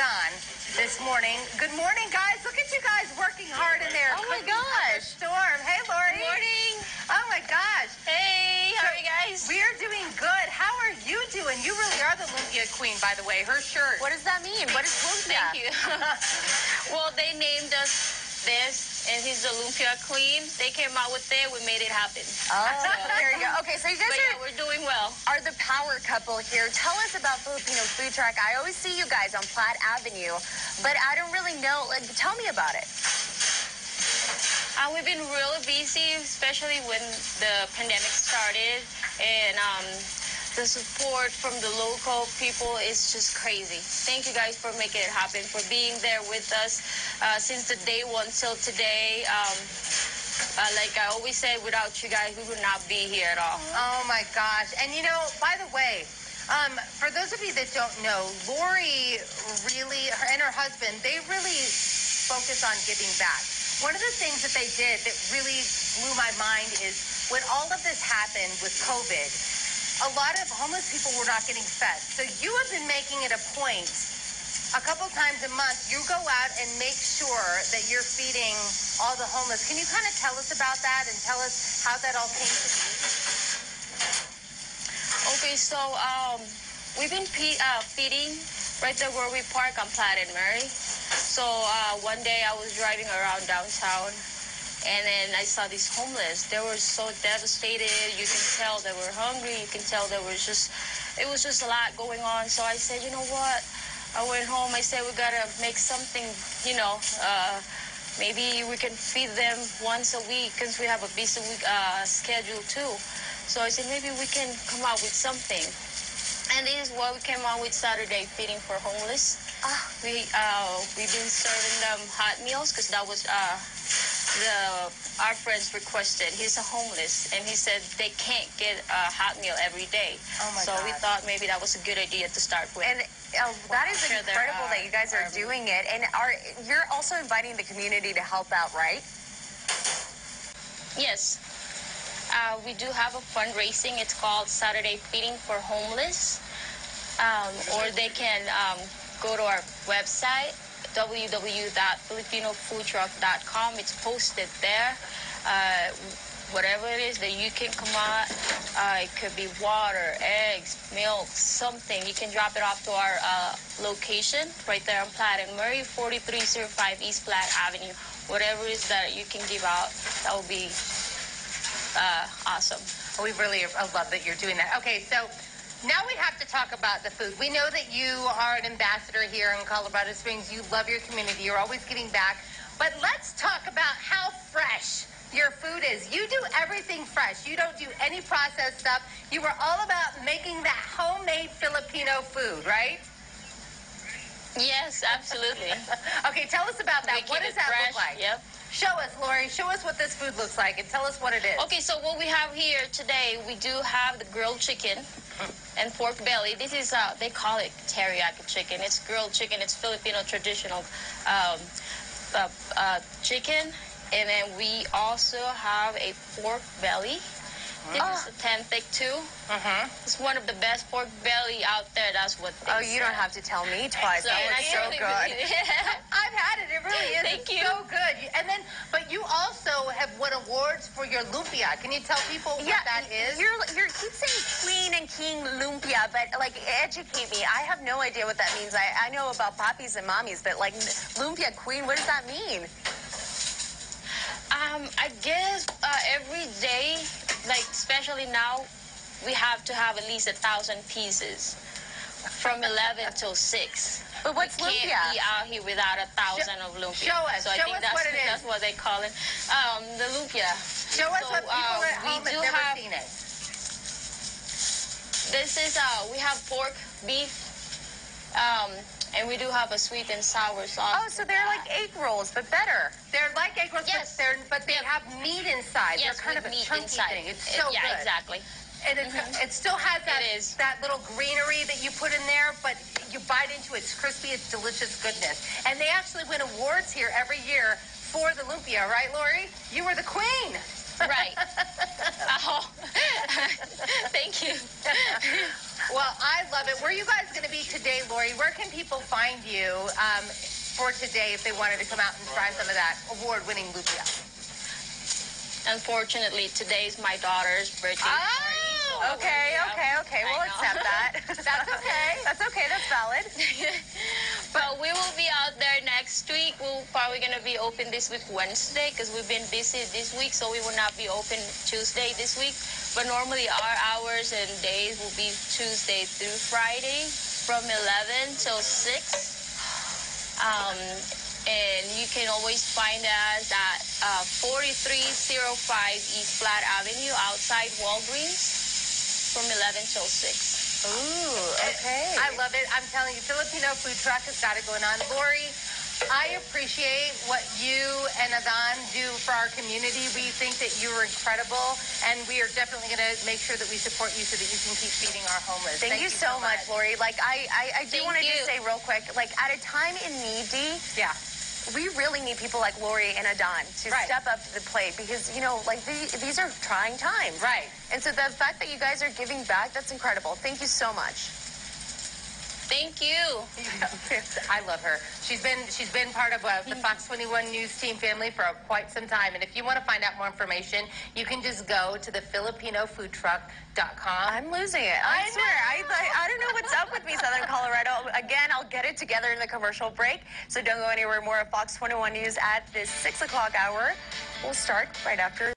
on this morning. Good morning, guys. Look at you guys working hard in there. Oh, my cooking up a gosh. Storm. Hey, Lori. Good morning. Oh my gosh. Hey, how are you guys? We are doing good. How are you doing? You really are the lumpia queen, by the way. Her shirt. What does that mean? What is lumpia? Thank you. well, they named us this, and he's the lumpia queen. They came out with it. We made it happen. Oh, there you go. Okay, so you guys But are, yeah, we're doing well. are the power couple here. Tell us about Filipino Food Truck. I always see you guys on Platte Avenue, but I don't really know. Like, tell me about it. Uh, we've been really busy, especially when the pandemic started, and um, the support from the local people is just crazy. Thank you guys for making it happen, for being there with us uh, since the day one till today. Um, uh, like I always say, without you guys, we would not be here at all. Oh my gosh. And you know, by the way, um, for those of you that don't know, Lori really, her and her husband, they really focus on giving back. One of the things that they did that really blew my mind is when all of this happened with COVID, a lot of homeless people were not getting fed. So you have been making it a point a couple times a month, you go out and make sure that you're feeding all the homeless. Can you kind of tell us about that and tell us how that all came to be? Okay, so um, we've been pe- uh, feeding right there where we park on Platte and Murray. So uh, one day I was driving around downtown, and then I saw these homeless. They were so devastated. You can tell they were hungry. You can tell there was just, it was just a lot going on. So I said, you know what? I went home. I said we gotta make something. You know. Uh, Maybe we can feed them once a week because we have a busy week uh, schedule too. So I said maybe we can come out with something. And this is what we came out with Saturday feeding for homeless. Ah. We uh, we've been serving them hot meals because that was uh, the our friends requested. He's a homeless and he said they can't get a hot meal every day. Oh, my so we thought maybe that was a good idea to start with. And uh, that is Sure, incredible are- that you guys are are- doing it. And are you're also inviting the community to help out, right? Yes. Uh, we do have a fundraising. It's called Saturday Feeding for Homeless. Um, or they can um, go to our website, www.filipinofoodtruck.com. It's posted there. Uh, whatever it is that you can come out, uh, it could be water, eggs, milk, something. You can drop it off to our uh, location right there on Platte and Murray, 4305 East Platte Avenue. Whatever it is that you can give out, that will be uh, awesome. We really love that you're doing that. Okay, so now we have to talk about the food. We know that you are an ambassador here in Colorado Springs. You love your community. You're always giving back. But let's talk about how fresh your food is. You do everything fresh. You don't do any processed stuff. You are all about making that homemade Filipino food, right? Yes, absolutely. Okay, tell us about that. We what does that fresh. look like? Yep. Show us, Lori. Show us what this food looks like and tell us what it is. Okay, so what we have here today, we do have the grilled chicken and pork belly. This is, uh, they call it teriyaki chicken. It's grilled chicken. It's Filipino traditional um, uh, uh, chicken. And then we also have a pork belly. This is a 10 thick too. Mhm. It's one of the best pork belly out there. That's what they Oh, you don't have to tell me twice. So, That and I looks so really good. I've had it. It really is. Thank It's you. So good. And then, but you also have won awards for your lumpia. Can you tell people what that is? You're you're keep saying queen and king lumpia, but like educate me. I have no idea what that means. I, I know about poppies and mommies, but like lumpia queen, what does that mean? Um, I guess uh, every day, like especially now, we have to have at least a thousand pieces from 11 till 6. But what's we can't lumpia? be out here without a thousand of lumpia. show us. So I Show think us that's, what it is. that's what they call it. Um, the lumpia. Show us So, what people uh, at we home have do never have- seen it. This is, uh, we have pork, beef, um, and we do have a sweet and sour sauce. Oh, so they're like egg rolls, but better. They're like egg rolls, Yes. but, they're, but they have meat inside. yes, they're kind of a meat chunky inside. thing. It's so yeah, good. exactly. And it's, it still has that, It is. that little greenery that you put in there, but you bite into it. It's crispy. It's delicious goodness. And they actually win awards here every year for the lumpia, right, Lori? You were the queen. Right. oh, thank you. Well, I love it. Where are you guys going to be today, Lori? Where can people find you um, for today if they wanted to come out and try some of that award-winning lumpia? Unfortunately, today's my daughter's birthday party. so Okay, okay, okay. We'll accept that. That's okay. That's okay. That's valid. But we will be out there next week. We're probably going to be open this week Wednesday because we've been busy this week, so we will not be open Tuesday this week. But normally our hours and days will be Tuesday through Friday from 11 till 6. Um, and you can always find us at uh, 4305 East Platte Avenue outside Walgreens from 11 till 6. Ooh, okay. I love it. I'm telling you, Filipino food truck has got it going on. Lori, I appreciate what you and Adan do for our community. We think that you are incredible, and we are definitely going to make sure that we support you so that you can keep feeding our homeless. Thank, you, so much, Lori. Like I, I, I do want to just say real quick, like at a time in need, Yeah. We really need people like Lori and Adon to Right. step up to the plate because you know, like the, these are trying times. Right. And so the fact that you guys are giving back, that's incredible. Thank you so much. Thank you. I love her. She's been she's been part of uh, the Fox 21 News team family for quite some time. And if you want to find out more information, you can just go to the FilipinoFoodTruck.com. I'm losing it. I, I swear. I, I, I don't know what's up with me, Southern Colorado. Again, I'll get it together in the commercial break. So don't go anywhere. More of Fox 21 News at this 6 o'clock hour. We'll start right after